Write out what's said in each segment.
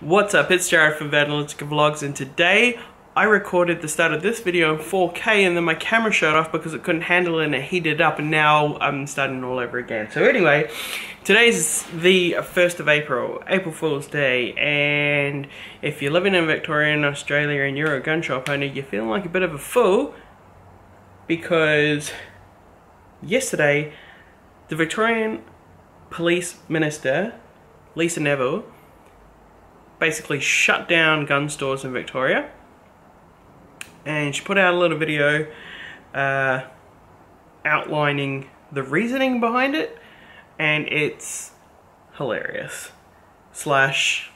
What's up, it's Jarrod from Vandalistica Vlogs and today I recorded the start of this video in 4K and then my camera shut off because it couldn't handle it and it heated up and now I'm starting all over again. So anyway, today's the 1st of April, April Fool's Day and if you're living in Victoria in Australia and you're a gun shop owner, you're feeling like a bit of a fool because yesterday the Victorian Police Minister, Lisa Neville, basically shut down gun stores in Victoria. And she put out a little video uh, outlining the reasoning behind it. And it's hilarious. Slash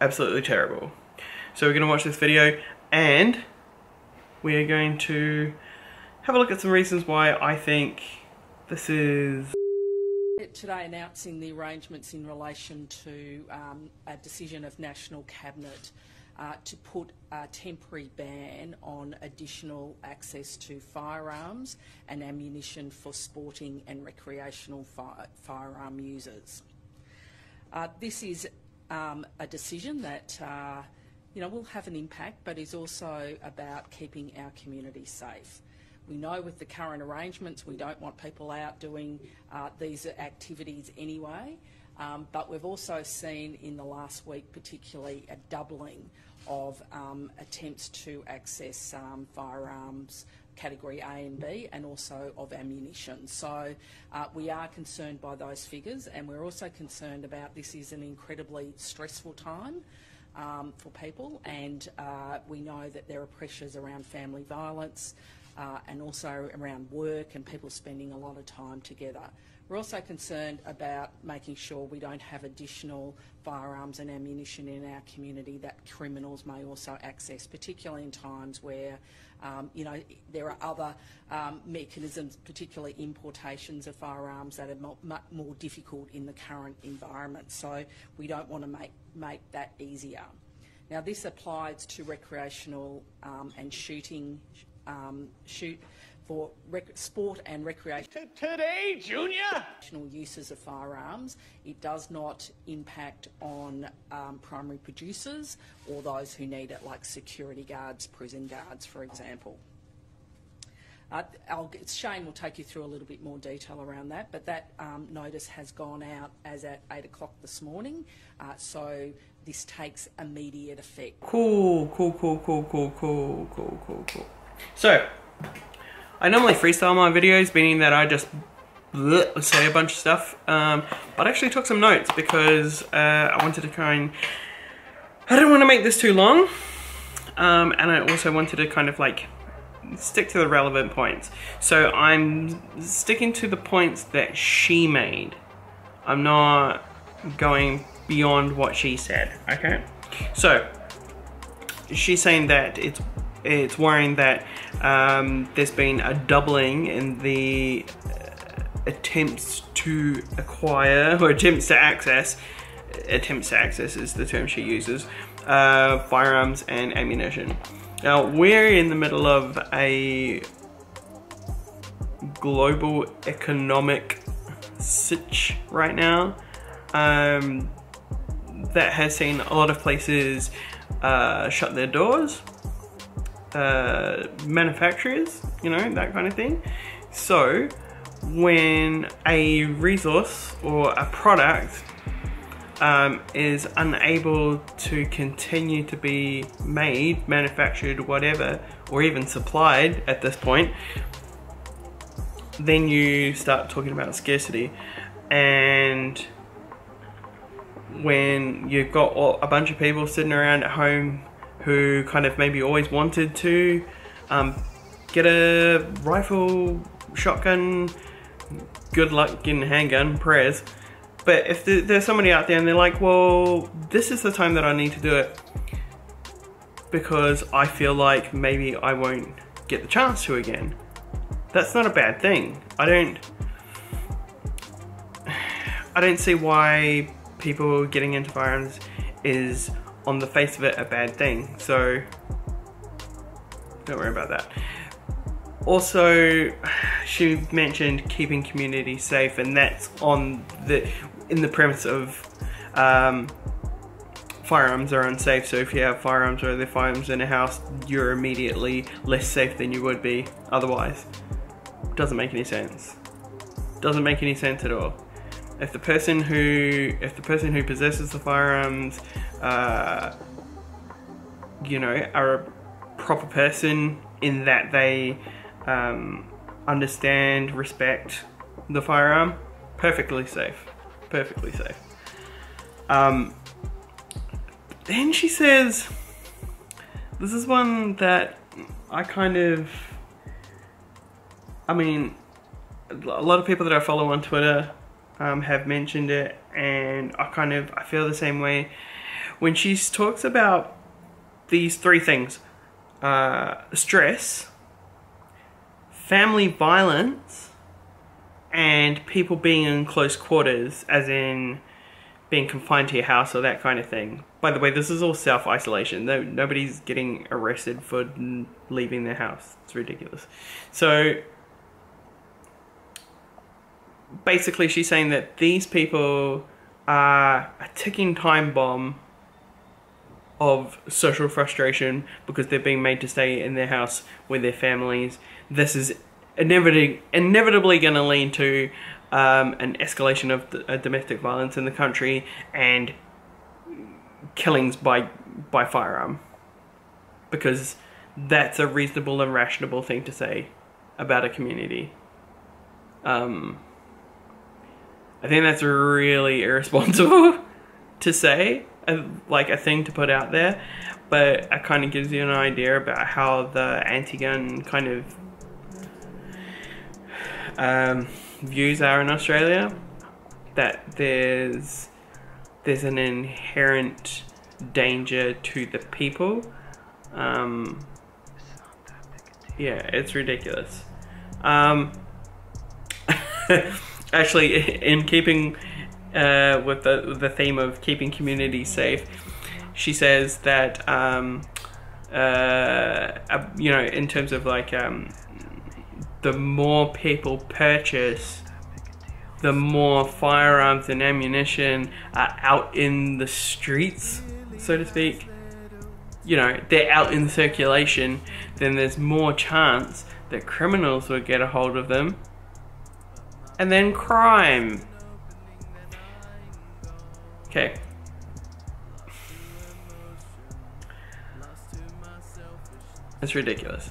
absolutely terrible. So we're going to watch this video and we are going to have a look at some reasons why I think this is today announcing the arrangements in relation to um, a decision of National Cabinet uh, to put a temporary ban on additional access to firearms and ammunition for sporting and recreational fi firearm users. Uh, this is um, a decision that uh, you know will have an impact, but is also about keeping our community safe. We know with the current arrangements we don't want people out doing uh, these activities anyway, um, but we've also seen in the last week particularly a doubling of um, attempts to access um, firearms category A and B and also of ammunition. So uh, we are concerned by those figures and we're also concerned about this is an incredibly stressful time um, for people and uh, we know that there are pressures around family violence, uh, and also around work and people spending a lot of time together. We're also concerned about making sure we don't have additional firearms and ammunition in our community that criminals may also access, particularly in times where um, you know there are other um, mechanisms, particularly importations of firearms, that are more, more difficult in the current environment. So we don't want to make make that easier. Now this applies to recreational um, and shooting um, shoot for sport and recreation. Today, Junior! Uses of firearms. It does not impact on um, primary producers or those who need it, like security guards, prison guards, for example. Uh, Shane will take you through a little bit more detail around that, but that um, notice has gone out as at 8 o'clock this morning, uh, so this takes immediate effect. Cool, cool, cool, cool, cool, cool, cool, cool, cool. So, I normally freestyle my videos, meaning that I just bleh, say a bunch of stuff. Um, but I actually took some notes because uh, I wanted to kind I didn't want to make this too long. Um, and I also wanted to kind of like stick to the relevant points. So I'm sticking to the points that she made. I'm not going beyond what she said, okay? So, she's saying that it's it's worrying that um, there's been a doubling in the uh, attempts to acquire or attempts to access attempts to access is the term she uses uh, firearms and ammunition. Now we're in the middle of a global economic sitch right now um, that has seen a lot of places uh, shut their doors uh, manufacturers, you know, that kind of thing. So when a resource or a product um, is unable to continue to be made, manufactured, whatever, or even supplied at this point, then you start talking about scarcity. And when you've got a bunch of people sitting around at home who kind of maybe always wanted to um, get a rifle, shotgun, good luck getting a handgun, prayers. But if there's somebody out there and they're like, well, this is the time that I need to do it because I feel like maybe I won't get the chance to again. That's not a bad thing. I don't I don't see why people getting into firearms is on the face of it a bad thing. So don't worry about that. Also, she mentioned keeping community safe, and that's on the in the premise of um, firearms are unsafe. So if you have firearms or other firearms in a house, you're immediately less safe than you would be otherwise. Doesn't make any sense. Doesn't make any sense at all. If the person who if the person who possesses the firearms, uh, you know, are a proper person in that they um, understand, respect the firearm, perfectly safe. Perfectly safe. Um, then she says, this is one that I kind of, I mean, a lot of people that I follow on Twitter um, have mentioned it, and I kind of I feel the same way when she talks about these three things: uh, stress, family violence, and people being in close quarters, as in being confined to your house or that kind of thing. By the way, this is all self isolation. No, nobody's getting arrested for leaving their house. It's ridiculous. So basically, she's saying that these people are a ticking time bomb of social frustration because they're being made to stay in their house with their families. This is inevitably, inevitably going to lead to um, an escalation of uh, domestic violence in the country and killings by by firearm because that's a reasonable and rational thing to say about a community. Um, I think that's really irresponsible to say, like a thing to put out there, but it kind of gives you an idea about how the anti-gun kind of um, views are in Australia. That there's there's an inherent danger to the people. Um, yeah, it's ridiculous. Um, actually, in keeping uh, with the the theme of keeping communities safe, she says that um, uh, you know, in terms of like um, the more people purchase, the more firearms and ammunition are out in the streets, so to speak. You know, they're out in circulation, then there's more chance that criminals will get a hold of them and then crime. Okay. It's ridiculous.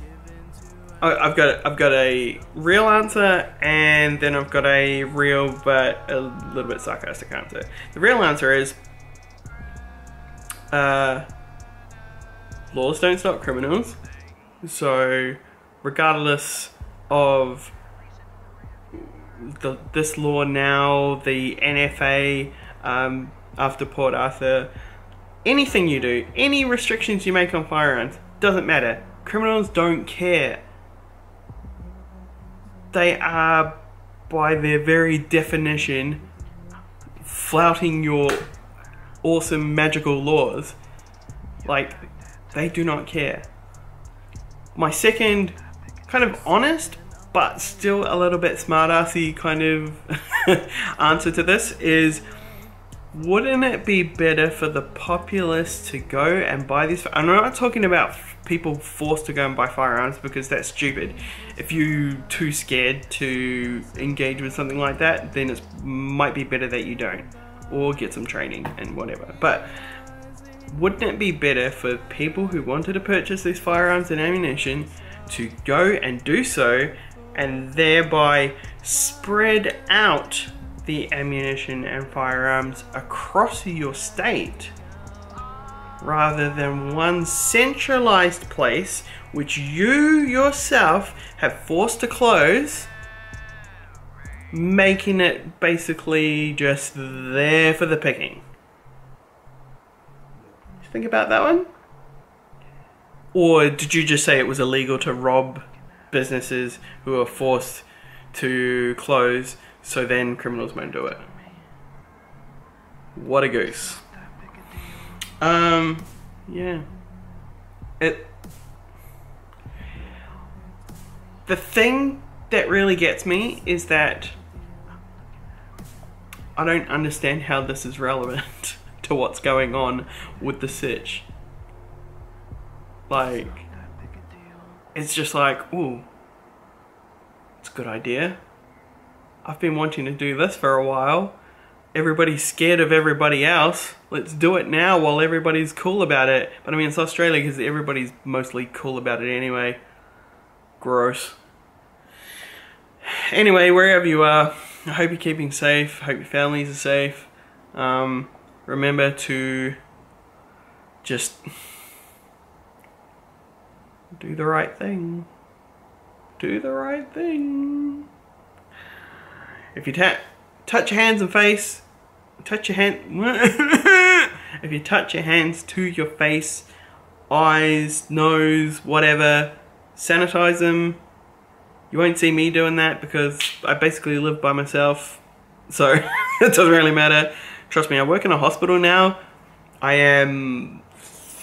I've got I've got a real answer and then I've got a real but a little bit sarcastic answer. The real answer is uh, laws don't stop criminals. So regardless of the, this law now, the NFA, um, after Port Arthur, anything you do, any restrictions you make on firearms, doesn't matter. Criminals don't care. They are, by their very definition, flouting your awesome magical laws. Like, they do not care. My second, kind of honest, but still a little bit smartassy kind of answer to this is wouldn't it be better for the populace to go and buy these? I'm not talking about people forced to go and buy firearms because that's stupid. If you're too scared to engage with something like that, then it might be better that you don't, or get some training and whatever. But wouldn't it be better for people who wanted to purchase these firearms and ammunition to go and do so and thereby spread out the ammunition and firearms across your state rather than one centralized place which you yourself have forced to close making it basically just there for the picking. Think about that one? Or did you just say it was illegal to rob businesses who are forced to close, so then criminals won't do it. What a goose. Um, yeah. It. The thing that really gets me is that I don't understand how this is relevant to what's going on with the sitch. Like, it's just like, ooh, it's a good idea. I've been wanting to do this for a while. Everybody's scared of everybody else. Let's do it now while everybody's cool about it. But I mean, it's Australia because everybody's mostly cool about it anyway. Gross. Anyway, wherever you are, I hope you're keeping safe. I Hope your families are safe. Um, remember to just do the right thing. Do the right thing. If you ta- touch your hands and face, touch your hand. if you touch your hands to your face, eyes, nose, whatever, sanitize them. You won't see me doing that because I basically live by myself, so it doesn't really matter. Trust me, I work in a hospital now. I am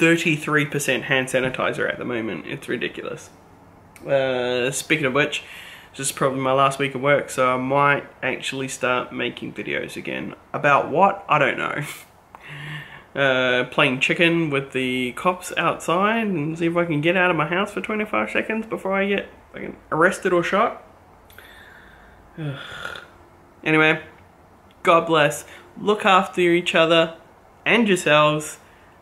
33% hand sanitizer at the moment. It's ridiculous. Uh, speaking of which, this is probably my last week of work, so I might actually start making videos again. About what? I don't know. Uh, playing chicken with the cops outside and see if I can get out of my house for 25 seconds before I get arrested or shot. anyway, God bless. Look after each other and yourselves,